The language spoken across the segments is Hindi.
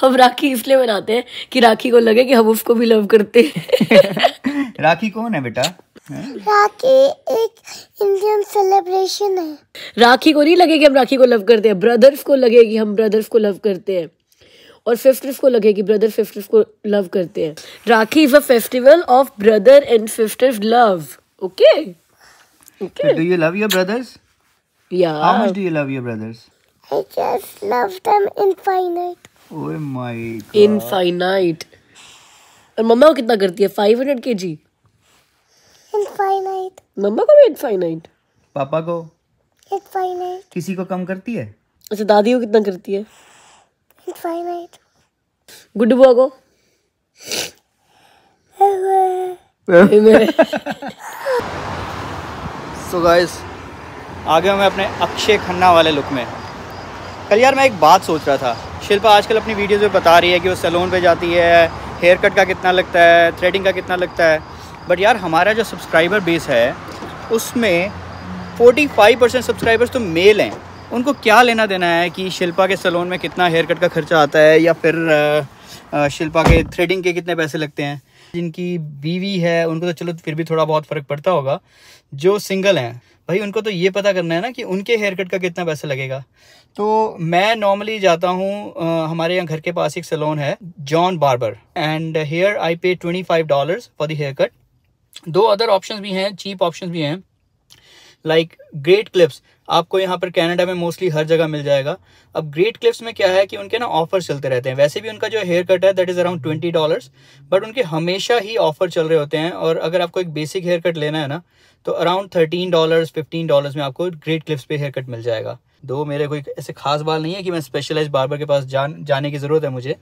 हम राखी इसलिए बनाते हैं कि राखी को लगे कि हम उसको भी लव करते हैं। राखी कौन है बेटा? राखी एक इंडियन सेलिब्रेशन है। राखी को नहीं लगे कि हम राखी को लव करते हैं ब्रदर्स को लगे कि हम ब्रदर्स को लव करते हैं। और फिफ्थ को लगे कि ब्रदर फिफ्थ को लव करते हैं। Rakhi is a festival of brother and fifth love okay okay do you love your brothers या how much do you love your brothers I just love them infinite. ओए माय इनफाइनाइट और मम्मा को कितना करती है? 500 के जी Infinite. मम्मा को भी इनफाइनाइट पापा को? Infinite. किसी को कम करती है? अच्छा दादी को कितना करती है? Infinite. गुड्डू बुआ को? सो गाइस आ गया मैं अपने अक्षय खन्ना वाले लुक में कल यार मैं एक बात सोच रहा था। शिल्पा आजकल अपनी वीडियोज़ में बता रही है कि वो सैलून पे जाती है हेयर कट का कितना लगता है थ्रेडिंग का कितना लगता है। बट यार हमारा जो सब्सक्राइबर बेस है, उसमें 45 परसेंट सब्सक्राइबर्स तो मेल हैं। उनको क्या लेना देना है कि शिल्पा के सैलून में कितना हेयर कट का खर्चा आता है या फिर शिल्पा के थ्रेडिंग के कितने पैसे लगते हैं? जिनकी बीवी है, उनको तो चलो फिर भी थोड़ा बहुत फ़र्क पड़ता होगा। जो सिंगल हैं भाई, उनको तो ये पता करना है ना कि उनके हेयर कट का कितना पैसा लगेगा। तो मैं नॉर्मली जाता हूँ हमारे यहाँ घर के पास एक सैलून है John barber and hair I pay twenty five dollar for the hair cut दो अदर ऑप्शन भी हैं चीप ऑप्शन भी हैं लाइक ग्रेट क्लिप्स आपको यहाँ पर कनाडा में मोस्टली हर जगह मिल जाएगा। अब ग्रेट क्लिप्स में क्या है कि उनके ना ऑफ़र चलते रहते हैं। वैसे भी उनका जो हेयर कट है that is around twenty dollars but उनके हमेशा ही ऑफ़र चल रहे होते हैं। और अगर आपको एक बेसिक हेयर कट लेना है ना तो around thirteen dollars fifteen dollars में आपको ग्रेट क्लिप्स पे हेयर कट मिल जाएगा। दो, मेरे कोई ऐसे खास बाल नहीं है कि मैं स्पेशलाइज बार्बर के पास जान, जाने की ज़रूरत है मुझे।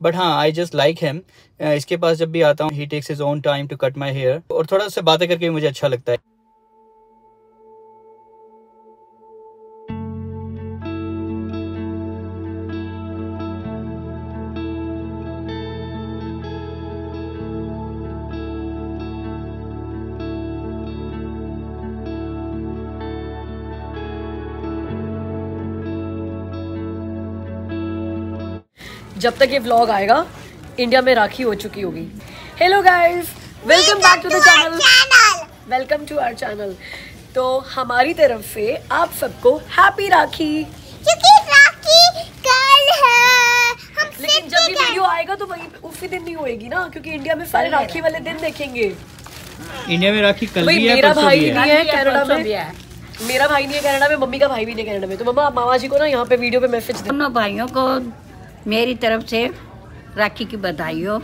बट हाँ आई जस्ट लाइक हिम इसके पास जब भी आता हूँ ही takes his own time to cut my hair और थोड़ा उससे बातें करके मुझे अच्छा लगता है। जब तक ये व्लॉग आएगा इंडिया में राखी हो चुकी होगी। Hello guys welcome back to the channel welcome to our channel तो हमारी तरफ़ से आप सबको हैप्पी राखी। क्योंकि राखी कल है। हम लेकिन जब ये वीडियो आएगा तो वही उसी दिन नहीं होएगी ना क्योंकि इंडिया में सारे राखी वाले दिन देखेंगे। इंडिया में राखी कल भी है मेरा भाई भी है। नहीं है कनाडा में। मेरा भाई नहीं है कनाडा में मम्मी का भाई भी नहीं है कनाडा में। तो मम्मा आप मामा जी को ना यहाँ पे वीडियो पे मैसेज दे। दोनों भाइयों को मेरी तरफ़ से राखी की बधाई हो।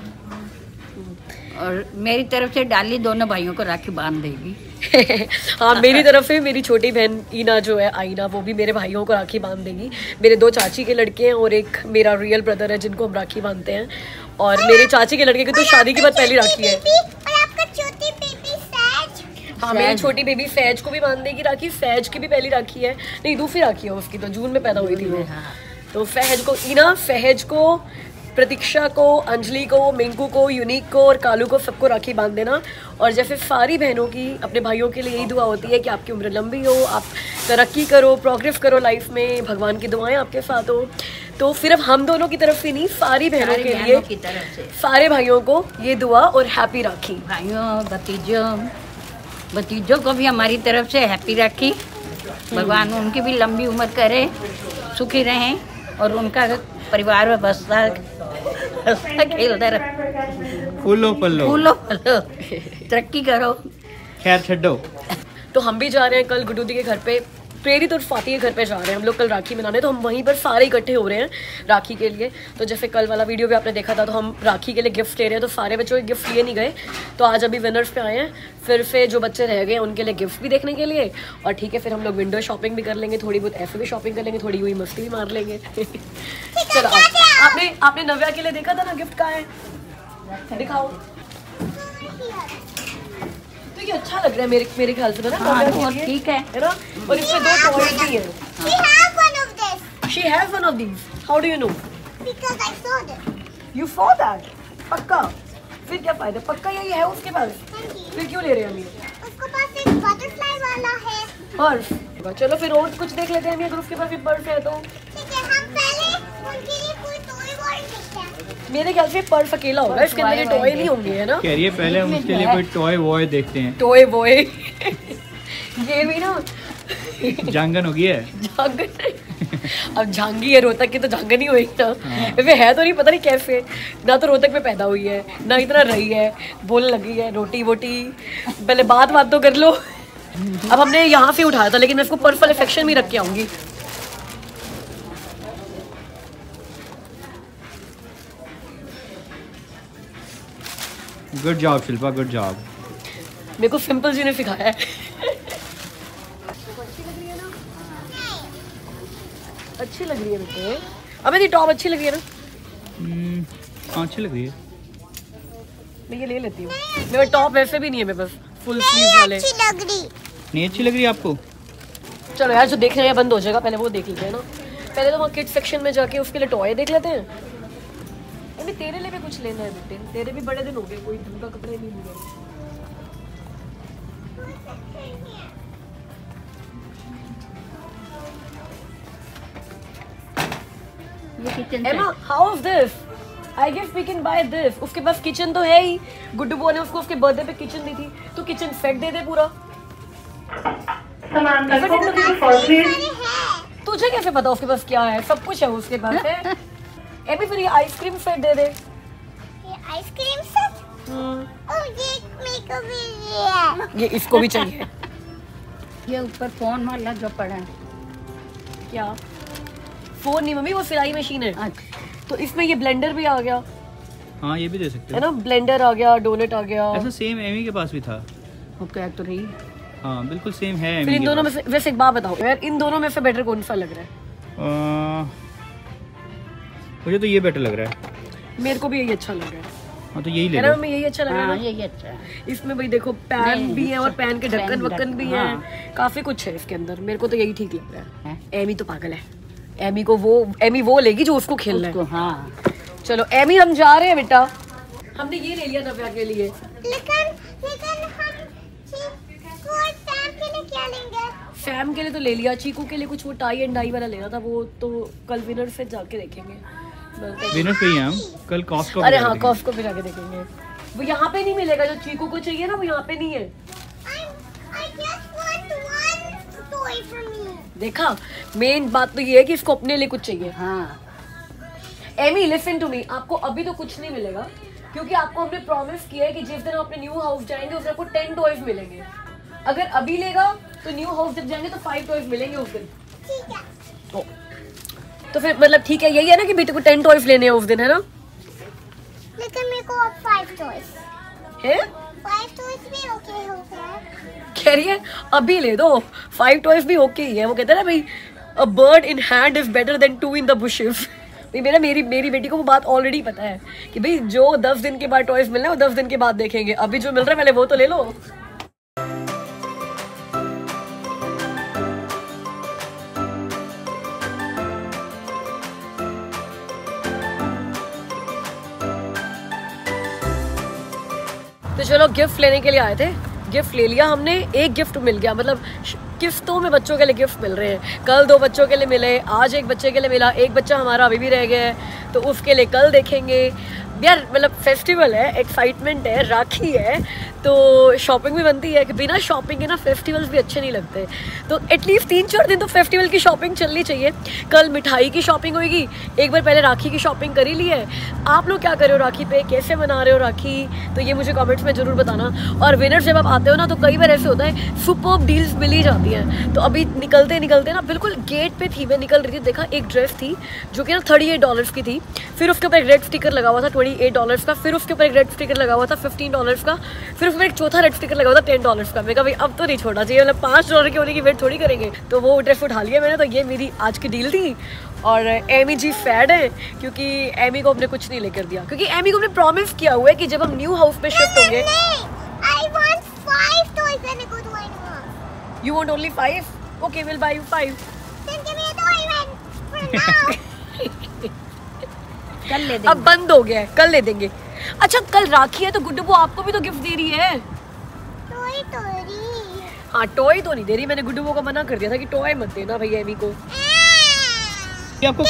और मेरी तरफ़ से डाली दोनों भाइयों को राखी बाँध देगी। हाँ मेरी तरफ़ से मेरी छोटी बहन ईना जो है आईना वो भी मेरे भाइयों को राखी बाँध देगी। मेरे दो चाची के लड़के हैं और एक मेरा रियल ब्रदर है जिनको हम राखी बांधते हैं। और मेरे चाची के लड़के की तो शादी के बाद पहली राखी है। हाँ मेरी छोटी बेबी फैज को भी बाँध देगी राखी। फैज की भी पहली राखी है। नहीं दूसरी राखी है उसकी तो जून में पैदा हुई थी वो। तो फहज को इना फहज को प्रतीक्षा को अंजलि को मिंकू को यूनिक को और कालू को सबको राखी बाँध देना। और जैसे सारी बहनों की अपने भाइयों के लिए यही दुआ होती है कि आपकी उम्र लंबी हो आप तरक्की करो प्रोग्रेस करो लाइफ में भगवान की दुआएँ आपके साथ हो। तो सिर्फ़ हम दोनों की तरफ़ से नहीं सारी बहनों के लिए सारे भाइयों को ये दुआ और हैप्पी राखी। भाइयों भतीजों भतीजों को भी हमारी तरफ़ से हैप्पी राखी। भगवान उनकी भी लंबी उम्र करे सुखी रहें। और उनका परिवार में बसता खेलता रहो फूलो पल्लो फूलो फलो। तरक्की करो। खैर छो तो हम भी जा रहे हैं कल गुडूदी के घर पे। प्रेरित और फाती के घर पे जा रहे हैं। हम लोग कल राखी मनाने तो हम वहीं पर सारे इकट्ठे हो रहे हैं राखी के लिए। तो जैसे कल वाला वीडियो भी आपने देखा था तो हम राखी के लिए गिफ्ट ले रहे हैं। तो सारे बच्चों के गिफ्ट लिए नहीं गए। तो आज अभी विनर्स पे आए हैं। फिर से जो बच्चे रह गए, उनके लिए गिफ्ट भी देखने के लिए। और ठीक है, फिर हम लोग विंडो शॉपिंग भी कर लेंगे, थोड़ी बहुत ऐसे भी शॉपिंग कर लेंगे, थोड़ी हुई मस्ती भी मार लेंगे। चलो, आपने आपने नव्या के लिए देखा था ना गिफ्ट का है? दिखाओ। ये अच्छा लग रहा है मेरे मेरे ख्याल से ना? हाँ ठीक है। है ना? और इसमें दो टॉयज भी हैं। She has one of these. How do you know? because I saw it. You saw that? पक्का? फिर क्या फ़ायदा? पक्का यही है उसके पास. फिर क्यों ले रहे हैं हम ये उसके पास एक बटरफ्लाई वाला है। पर्स चलो फिर और कुछ देख लेते हैं हम अगर उसके पास भी पर्स है तो। ठीक है हम पहले मेरे ख्याल से पर्फ अकेला होगा इसके अंदर टॉय टॉय नहीं होंगे है। ना? कह रही है पहले हम उसके लिए कोई टॉय वॉय देखते हैं। टॉय बॉय ये भी ना जांगन हो गई है? झांगन अब झांगी है रोहतक की तो झांगन ही हुई ना। हाँ। वैसे है तो नहीं पता नहीं कैसे। ना तो रोहतक में पैदा हुई है ना इतना रही है। बोलने लगी है रोटी वोटी। पहले बात बात तो कर लो। अब हमने यहाँ से उठाया था लेकिन मैं इसको पर्पल इफेक्शन में रख के आऊँगी। Good job Shilpa good job मेरे को सिंपल जी ने सिखाया है। अच्छी लग रही है बेटे अबे ये टॉप अच्छी लग रही है ना? हाँ अच्छी लग रही है। मैं ये ले लेती हूँ। मेरे टॉप वैसे भी नहीं है मेरे पास फुल स्लीव नहीं वाले अच्छी लग रही। नहीं अच्छी लग रही आपको? चलो यार जो देखने का बंद हो जाएगा पहले वो देख लेते हैं ना? पहले तो वहाँ किड सेक्शन में जाके उसके लिए टॉय देख लेते हैं। अभी तेरे लिए भी कुछ लेना है बेटे। तेरे भी बड़े दिन हो गए कोई ढंग का कपड़े नहीं ये kitchen Emma how is this I guess we can buy this उसके पास किचन तो है ही। गुड्डू बुआ ने उसको उसके बर्थडे पे किचन दी थी। तो किचन सेट दे दे पूरा। तुझे कैसे पता उसके पास क्या है? सब कुछ है उसके पास है? एमी फिर ये आइसक्रीम सेट दे दे ये आइसक्रीम सेट हम्म, ओ ये मेरे को भी ये ये इसको भी चाहिए ये ऊपर फ़ोन वाला जो पड़ा है क्या फ़ोन नहीं मम्मी वो सिलाई मशीन है अच्छा तो इसमें ये ब्लेंडर भी आ गया हाँ ये भी दे सकते है। ना ब्लेंडर आ गया डोनेट आ गया ऐसा सेम एमी के पास भी था। वो कह तो रही। हाँ बिल्कुल सेम है फिर इन दोनों में से वैसे एक बात बताओ यार इन दोनों में से बेटर कौन सा लग रहा है? अह, मुझे तो ये बेटर लग रहा है। मेरे को भी यही अच्छा लग रहा है। हाँ तो यही ले है लो यही अच्छा लग रहा है हाँ ना? यही अच्छा है। इसमें भाई देखो पैन भी है और पैन के ढक्कन वक्कन भी हाँ। है। काफ़ी कुछ है इसके अंदर। मेरे को तो यही ठीक लग रहा है। एमी तो पागल है। एमी को वो एमी वो लेगी जो उसको खेलना उसको है। हाँ चलो एमी हम जा रहे हैं बेटा। हमने ये ले लिया नव्या के लिए। लेकिन लेकिन हम और के लिए क्या लेंगे? सैम के लिए तो ले लिया। चीकू के लिए कुछ वो टाई एंड डाई वाला लेना था वो तो कल विनर से जाके देखेंगे। विनर पे ही हम। कल कॉस्ट को अरे हाँ कॉफ को भी जाके देखेंगे। वो यहाँ पे नहीं मिलेगा जो चीकू को चाहिए ना वो यहाँ पे नहीं है। देखा? मेन बात तो ये है कि इसको अपने लिए कुछ चाहिए। हाँ। एमी लिसन टू मी आपको अभी तो कुछ नहीं मिलेगा क्योंकि आपको हमने प्रॉमिस किया है कि जिस दिन हम अपने न्यू हाउस जाएँगे उस दिन आपको टेन टॉयज मिलेंगे। अगर अभी लेगा तो न्यू हाउस जब जाएँगे तो फाइव टॉयज मिलेंगे उस दिन। ठीक है। तो, फिर मतलब ठीक है यही है ना कि बेटे को टेन टॉयज लेने हैं उस दिन है ना? लेकिन मेरे को अब फाइव टॉयज है? फाइव टॉयज भी ओके हो कह रही है अभी ले दो। फाइव टॉयज भी ओके ही। है वो कहते हैं ना भाई a bird in hand is better than two in the भाई मेरा मेरी मेरी बेटी को वो बात ऑलरेडी पता है कि भाई जो दस दिन के बाद टॉयज मिलना है वो दस दिन के बाद देखेंगे। अभी जो मिल रहा है पहले वो तो ले लो। तो लोग गिफ्ट लेने के लिए आए थे गिफ्ट ले लिया हमने, एक गिफ्ट मिल गया। मतलब गिफ्टों में बच्चों के लिए गिफ्ट मिल रहे हैं। कल दो बच्चों के लिए मिले, आज एक बच्चे के लिए मिला, एक बच्चा हमारा अभी भी रह गया है तो उसके लिए कल देखेंगे। यार मतलब फेस्टिवल है एक्साइटमेंट है, राखी है तो शॉपिंग भी बनती है कि बिना शॉपिंग के ना फेस्टिवल्स भी अच्छे नहीं लगते। तो एटलीस्ट तीन चार दिन तो फेस्टिवल की शॉपिंग चलनी चाहिए। कल मिठाई की शॉपिंग होगी एक बार पहले राखी की शॉपिंग कर ही ली है। आप लोग क्या कर रहे हो राखी पे? कैसे मना रहे हो राखी? तो ये मुझे कमेंट्स में ज़रूर बताना। और विनर जब आप आते हो ना तो कई बार ऐसे होता है सुपर डील्स मिल ही जाती हैं। तो अभी निकलते निकलते ना, बिल्कुल गेट पे थी, मैं निकल रही थी, देखा, एक ड्रेस थी, जो कि ना थर्टी एट डॉलर्स की थी। फिर उसके ऊपर एक रेड स्टिकर लगा हुआ था ट्वेंटी एट डॉलर्स का। फिर उसके ऊपर एक रेड स्टिकर लगा हुआ था फिफ्टीन डॉलर्स का। फिर उसमें एक चौथा रेड स्टिकर लगा हुआ था टेन डॉलर्स का। मैं कहा भाई अब तो नहीं छोड़ना चाहिए। मतलब पाँच डॉलर के होने की वेट थोड़ी करेंगे। तो वो ड्रेस उठा लिया मैंने तो ये मेरी आज की डील थी। और एमी जी फैड है क्योंकि एमी को हमने कुछ नहीं लेकर दिया। क्योंकि एमी को हमने प्रॉमिस किया हुआ है कि जब हम न्यू हाउस में शिफ्ट होंगे I want five only five okay will buy you five Then give me a toy when for now. कल ले देंगे। अब बंद हो गया है कल ले देंगे। अच्छा कल राखी है तो गुड्डू वो आपको भी तो गिफ्ट दे रही है। Toy toy. हाँ टॉय तो नहीं दे रही मैंने गुड्डू को मना कर दिया था कि टॉय मत देना भैया एमी को। आपको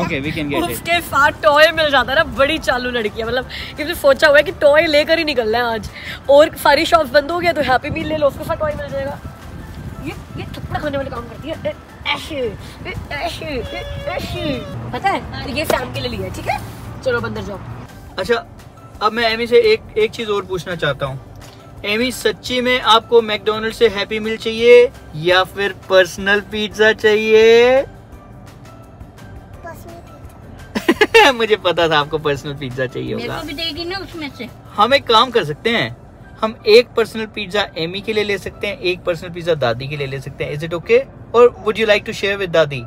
okay we can get it उसके साथ टॉय मिल जाता है ना बड़ी चालू लड़की है मतलब इसने सोचा हुआ है कि टॉय लेकर ही निकलना है आज। और सारी शॉप्स बंद हो गया तो हैप्पी मील ले लो उसके साथ टॉय मिल जाएगा। ये ये थप्पड़ खाने वाले काम करती है? पता है तो ये सैम के लिए लिया ठीक है? चलो अब अंदर जाओ। अच्छा अब मैं एमी से एक एक चीज़ और पूछना चाहता हूँ। एमी सच्ची में आपको मैकडोनल्ड से हैप्पी मील चाहिए या फिर पर्सनल पिज्जा चाहिए? मुझे पता था आपको पर्सनल पिज्जा चाहिए मेरे होगा। को भी देगी ना उसमें से। हम एक काम कर सकते हैं। हम एक पर्सनल पिज्जा एमी के लिए ले सकते हैं एक पर्सनल पिज्जा दादी के लिए ले सकते हैं। इज़ इट ओके और would you like to share with दादी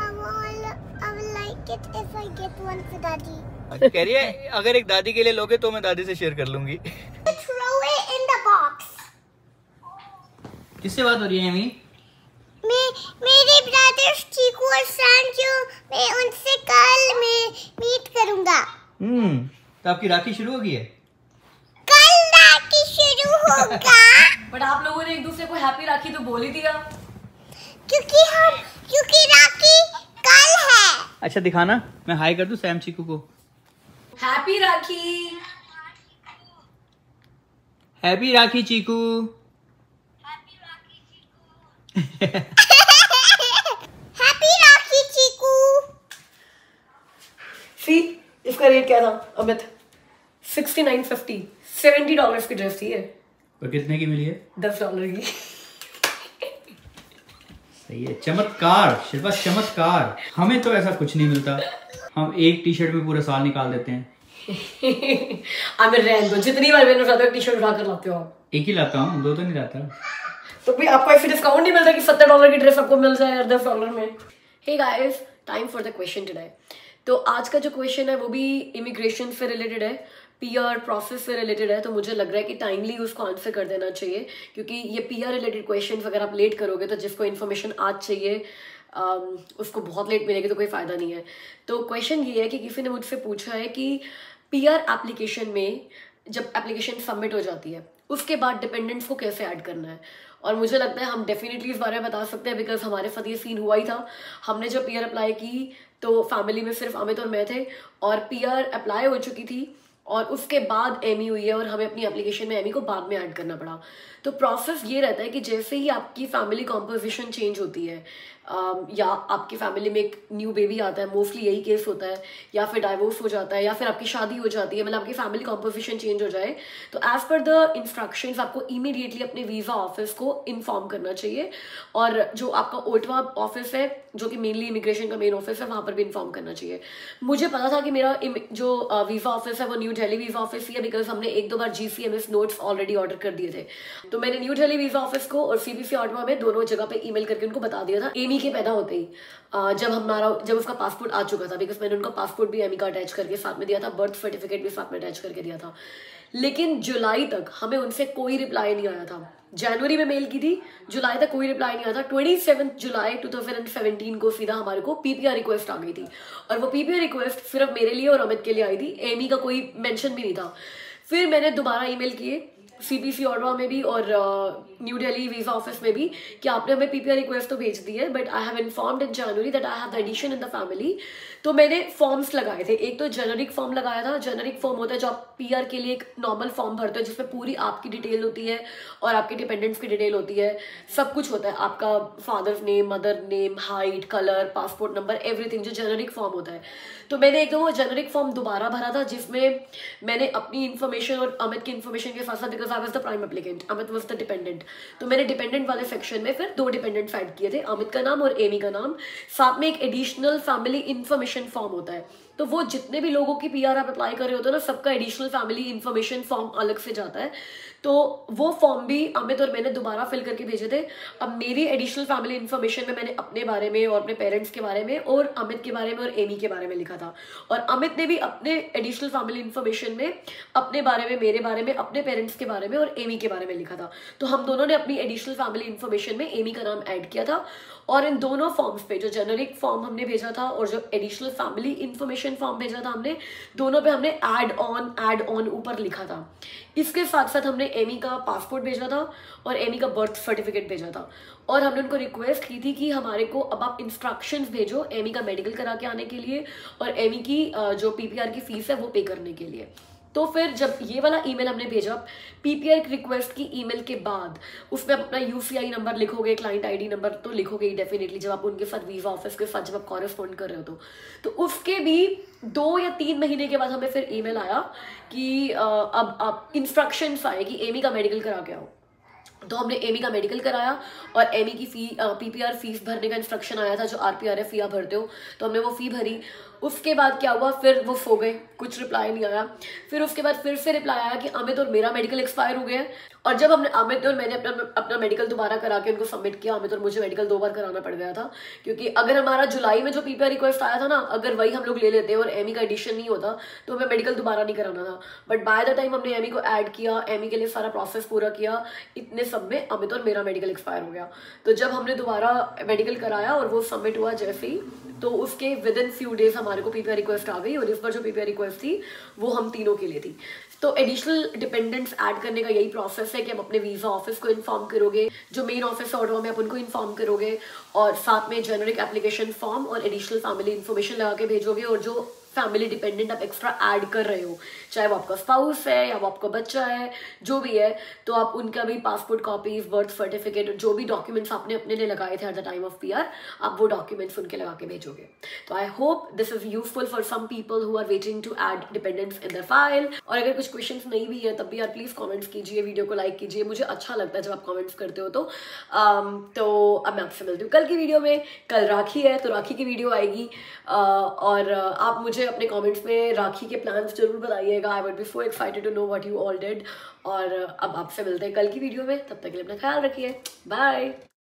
I will, I will like it if I get one for daddy. कह रही है अगर एक दादी के लिए लोगे तो मैं दादी से शेयर कर लूँगी। Throw it in the box. किससे बात हो रही है एमी मैं मेरे ब्रदर्स चीकू और सांजू मैं उनसे कल मैं मीट करूँगा। हम्म तो आपकी राखी शुरू हो गई है? कल राखी शुरू होगा। बट आप लोगों ने एक दूसरे को हैप्पी राखी तो बोल ही दिया क्योंकि हम क्योंकि राखी कल है। अच्छा दिखाना। मैं हाई कर दूँ सैम चीकू को। Happy Rakhi. Happy Rakhi Chiku. Happy Rakhi Chiku. See इसका रेट क्या था? Amit sixty nine fifty seventy dollar की ड्रेस थी ये। और कितने की मिली है? दस डॉलर की। सही है। चमत्कार शिल्पा चमत्कार। हमें तो ऐसा कुछ नहीं मिलता। हम एक टी शर्ट में पूरा साल निकाल देते हैं। आमिर रहन दो जितनी बार मैंने उठाते टी शर्ट उठा कर लाते हो आप। एक ही लाता हूँ दो तो नहीं लाता। तो भी आपको ऐसे डिस्काउंट नहीं मिलता कि सत्तर डॉलर की ड्रेस आपको मिल जाए दस डॉलर में? Hey guys time for the question today तो आज का जो क्वेश्चन है वो भी इमिग्रेशन से रिलेटेड है। पीआर प्रोसेस से रिलेटेड है तो मुझे लग रहा है कि टाइमली उसको आंसर कर देना चाहिए क्योंकि ये पीआर रिलेटेड क्वेश्चन अगर आप लेट करोगे तो जिसको इन्फॉर्मेशन आज चाहिए um, उसको बहुत लेट मिलेगी तो कोई फ़ायदा नहीं है। तो क्वेश्चन ये है कि किसी ने मुझसे पूछा है कि पी आर एप्लीकेशन में जब एप्लीकेशन सबमिट हो जाती है उसके बाद डिपेंडेंट्स को कैसे ऐड करना है? और मुझे लगता है हम डेफिनेटली इस बारे में बता सकते हैं बिकॉज़ हमारे साथ ये सीन हुआ ही था। हमने जब पीआर अप्लाई की तो फैमिली में सिर्फ़ अमित और मैं थे और पीआर अप्लाई हो चुकी थी और उसके बाद एमी हुई है और हमें अपनी एप्लीकेशन में एमी को बाद में ऐड करना पड़ा। तो प्रोसेस ये रहता है कि जैसे ही आपकी फैमिली कॉम्पोजिशन चेंज होती है या आपकी फैमिली में एक न्यू बेबी आता है मोस्टली यही केस होता है, या फिर डाइवोर्स हो जाता है, या फिर आपकी शादी हो जाती है मतलब आपकी फैमिली कॉम्पोजिशन चेंज हो जाए तो एज पर द इंस्ट्रक्शन आपको इमीडिएटली अपने वीज़ा ऑफ़िस को इन्फॉर्म करना चाहिए। और जो आपका ओटवा ऑफ़िस है, जो कि मेनली इमिग्रेशन का मेन ऑफ़िस है, वहाँ पर भी इन्फॉर्म करना चाहिए। मुझे पता था कि मेरा जो वीज़ा ऑफ़िस है, वो न्यू दिल्ली वीज़ा ऑफ़िस किया बिकॉज़ हमने एक दो बार G C M S notes already order कर दिए थे। तो मैंने न्यू दिल्ली वीज़ा ऑफ़िस को और सी बी सी ऑटवा में दोनों जगह पे ईमेल करके उनको बता दिया था। एमी के पैदा होते ही जब हमारा, जब उसका पासपोर्ट आ चुका था बिकॉज़ मैंने उनका पासपोर्ट भी एमी का अटैच करके साथ में दिया था बर्थ सर्टिफिकेट भी साथ में अटैच करके दिया था। लेकिन जुलाई तक हमें उनसे कोई रिप्लाई नहीं आया था। जनवरी में मेल की थी, जुलाई तक कोई रिप्लाई नहीं आया था। Twenty seven July two thousand seventeen को सीधा हमारे को पीपीआर रिक्वेस्ट आ गई थी। और वो पीपीआर रिक्वेस्ट सिर्फ़ मेरे लिए और अमित के लिए आई थी। एमी का कोई मेंशन भी नहीं था। फिर मैंने दोबारा ईमेल किए सीपीसी ऑर्डवा में भी और न्यू दिल्ली वीज़ा ऑफ़िस में भी कि आपने हमें पीपीआर रिक्वेस्ट तो भेज दी है but I have informed in January that I have the addition in the family तो मैंने फॉर्म्स लगाए थे। एक तो जेनरिक फॉर्म लगाया था। जेनरिक फॉर्म होता है जो आप पीआर के लिए एक नॉर्मल फॉर्म भरते हो, जिसमें पूरी आपकी डिटेल होती है और आपके डिपेंडेंट्स की डिटेल होती है। सब कुछ होता है। आपका father name mother name height colour passport number everything जो जेनरिक फॉर्म होता है। तो मैंने एकदम वो जेनरिक फॉर्म दोबारा भरा था जिसमें मैंने अपनी इन्फॉर्मेशन और अमित की इन्फॉर्मेशन के साथ साथ because I was the prime applicant Amit was the dependent तो मैंने डिपेंडेंट वाले सेक्शन में फिर दो डिपेंडेंट फैड किए थे, अमित का नाम और एमी का नाम। साथ में एक एडिशनल फैमिली इन्फॉर्मेशन फॉर्म होता है। तो वो जितने भी लोगों की पी आर आप अप्लाई कर रहे होते हो ना, सबका एडिशनल फैमिली इन्फॉर्मेशन फॉर्म अलग से जाता है। तो वो फॉर्म भी अमित और मैंने दोबारा फिल करके भेजे थे। अब मेरी एडिशनल फैमिली इन्फॉर्मेशन में मैंने अपने बारे में और अपने पेरेंट्स के बारे में और अमित के बारे में और एमी के बारे में लिखा था। और अमित ने भी अपने एडिशनल फैमिली इन्फॉर्मेशन में, अपने बारे में, मेरे बारे में, अपने पेरेंट्स के बारे में और एमी के बारे में लिखा था। तो हम दोनों ने अपनी एडिशनल फैमिली इन्फॉर्मेशन में एमी का नाम ऐड किया था। और इन दोनों फॉर्म्स पे, जो जेनरिक फॉर्म हमने भेजा था और जो एडिशनल फैमिली इन्फॉर्मेशन फॉर्म भेजा था हमने, दोनों पे हमने एड ऑन एड ऑन ऊपर लिखा था। इसके साथ साथ हमने एमी का पासपोर्ट भेजा था और एमी का बर्थ सर्टिफिकेट भेजा था। और हमने उनको रिक्वेस्ट की थी कि हमारे को अब आप इंस्ट्रक्शन भेजो एमी का मेडिकल करा के आने के लिए और एमी की जो पीपीआर की फ़ीस है वो पे करने के लिए। तो फिर जब ये वाला ईमेल हमने भेजा पीपीआई रिक्वेस्ट की ईमेल के बाद, उसमें आप अपना यूसीआई नंबर लिखोगे क्लाइंट आईडी नंबर तो लिखोगे ही डेफिनेटली जब आप उनके साथ वीज़ा ऑफ़िस के साथ जब आप कॉरेस्पॉन्ड कर रहे हो तो। तो उसके भी दो या तीन महीने के बाद हमें फिर ईमेल आया कि अब आप इंस्ट्रक्शंस आए कि एमी का मेडिकल करा के आओ। तो हमने एमी का मेडिकल कराया और एमी की फ़ी पीपीआर फ़ीस भरने का इंस्ट्रक्शन आया था, जो आरपीआरएफ फ़ी भरते हो तो हमने वो फ़ी भरी। उसके बाद क्या हुआ? फिर वो सो गए। कुछ रिप्लाई नहीं आया। फिर उसके बाद फिर से रिप्लाई आया कि अमित और मेरा मेडिकल एक्सपायर हो गया और जब हमने अमित और मैंने अपना अपना मेडिकल दोबारा करा के उनको सबमिट किया, अमित और मुझे मेडिकल दो बार कराना पड़ गया था। क्योंकि अगर हमारा जुलाई में जो पीपीआर रिक्वेस्ट आया था ना, अगर वही हम लोग ले लेते और एमी का एडिशन नहीं होता तो हमें मेडिकल दोबारा नहीं कराना था। बट बाय द टाइम हमने एमी को ऐड किया एमी के लिए सारा प्रोसेस पूरा किया, इतने सब में अमित और मेरा मेडिकल एक्सपायर हो गया। तो जब हमने दोबारा मेडिकल कराया और वो सबमिट हुआ जैसे ही तो उसके विद इन फ्यू डेज़ हमारे को पीपीआर रिक्वेस्ट आ गई और इस बार जो पीपीआर रिक्वेस्ट थी, वो हम तीनों के लिए थी। तो एडिशनल डिपेंडेंट्स ऐड करने का यही प्रोसेस है कि हम अपने वीज़ा ऑफ़िस को इन्फॉर्म करोगे, जो मेन ऑफ़िस ऑर्डर में आप उनको इन्फॉर्म करोगे और साथ में जेनरिक एप्लीकेशन फॉर्म और एडिशनल फैमिली इन्फॉर्मेशन लगा के भेजोगे और जो फैमिली डिपेंडेंट आप एक्स्ट्रा ऐड कर रहे हो चाहे वो आपका स्पाउस है या वो आपका बच्चा है जो भी है तो आप उनका भी पासपोर्ट कॉपीज बर्थ सर्टिफिकेट जो भी डॉक्यूमेंट्स आपने अपने लिए लगाए थे at the time of PR आप वो डॉक्यूमेंट्स उनके लगा के भेजोगे। तो I hope this is useful for some people who are waiting to add dependents in the file और अगर कुछ क्वेश्चन नहीं भी है तब भी यार प्लीज़ कॉमेंट्स कीजिए वीडियो को लाइक कीजिए मुझे अच्छा लगता है जब आप कॉमेंट्स करते हो तो। Um, तो अब मैं आपसे मिलती हूँ कल की वीडियो में कल राखी है तो राखी की वीडियो आएगी। Uh, और uh, आप मुझे अपने कॉमेंट्स में राखी के प्लान्स ज़रूर बताइएगा. I would be so excited to know what you all did और, अब आपसे मिलते हैं कल की वीडियो में. तब तक के लिए अपना ख्याल रखिए. बाय